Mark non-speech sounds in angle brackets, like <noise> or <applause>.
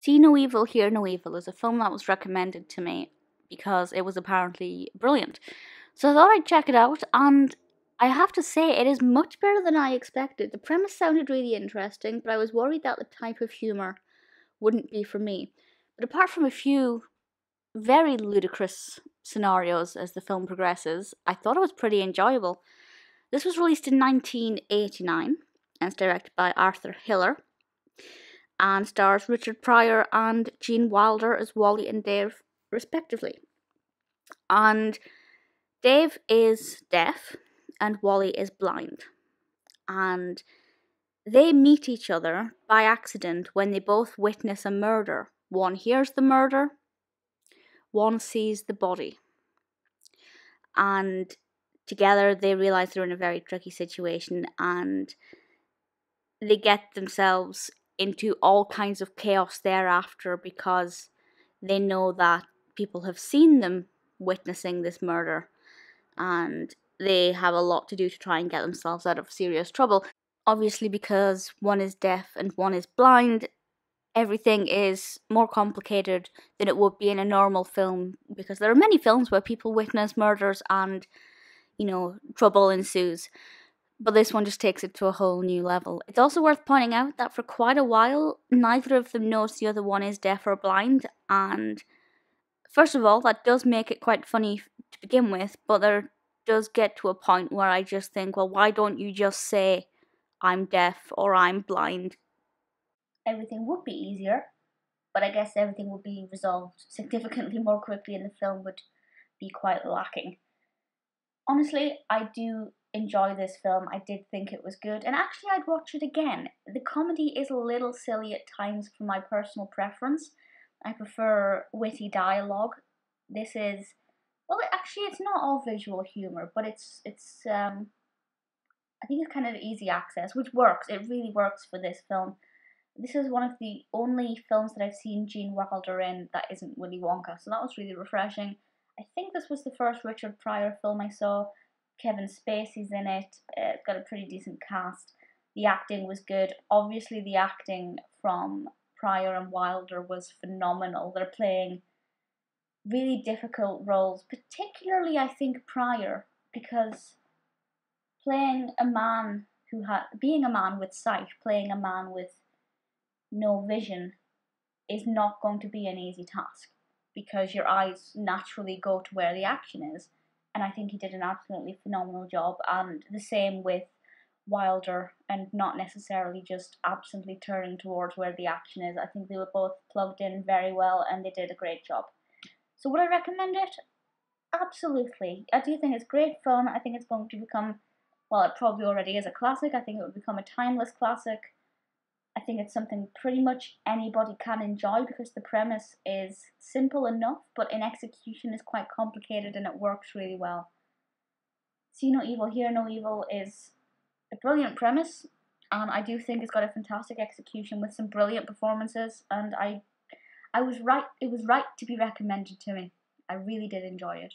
See No Evil, Hear No Evil is a film that was recommended to me because it was apparently brilliant. So I thought I'd check it out, and I have to say, it is much better than I expected. The premise sounded really interesting, but I was worried that the type of humour wouldn't be for me. But apart from a few very ludicrous scenarios as the film progresses, I thought it was pretty enjoyable. This was released in 1989 and it's directed by Arthur Hiller and stars Richard Pryor and Gene Wilder as Wally and Dave, respectively. And Dave is deaf and Wally is blind. And they meet each other by accident when they both witness a murder. One hears the murder, one sees the body. And together they realize they're in a very tricky situation and they get themselves into all kinds of chaos thereafter because they know that people have seen them witnessing this murder and they have a lot to do to try and get themselves out of serious trouble. Obviously, because one is deaf and one is blind, everything is more complicated than it would be in a normal film because there are many films where people witness murders and, you know, trouble ensues but this one just takes it to a whole new level. It's also worth pointing out that for quite a while, neither of them knows the other one is deaf or blind, and first of all, that does make it quite funny to begin with, but there does get to a point where I just think, well, why don't you just say, I'm deaf or I'm blind? Everything would be easier, but I guess everything would be resolved <laughs> significantly more quickly, and the film would be quite lacking. Honestly, I do enjoy this film. I did think it was good, and actually, I'd watch it again. The comedy is a little silly at times for my personal preference. I prefer witty dialogue. This is well, actually, it's not all visual humor, but it's it's um, I think it's kind of easy access, which works. It really works for this film. This is one of the only films that I've seen Gene Wilder in that isn't Willy Wonka, so that was really refreshing. I think this was the first Richard Pryor film I saw. Kevin Spacey's in it. Uh, it's got a pretty decent cast. The acting was good. Obviously, the acting from Pryor and Wilder was phenomenal. They're playing really difficult roles, particularly I think Pryor, because playing a man who had being a man with sight, playing a man with no vision is not going to be an easy task because your eyes naturally go to where the action is and I think he did an absolutely phenomenal job. And the same with Wilder, and not necessarily just absently turning towards where the action is. I think they were both plugged in very well, and they did a great job. So would I recommend it? Absolutely. I do think it's great fun. I think it's going to become, well, it probably already is a classic. I think it would become a timeless classic. I think it's something pretty much anybody can enjoy because the premise is simple enough, but in execution is quite complicated and it works really well. See No Evil, Hear No Evil is a brilliant premise, and I do think it's got a fantastic execution with some brilliant performances, and I I was right it was right to be recommended to me. I really did enjoy it.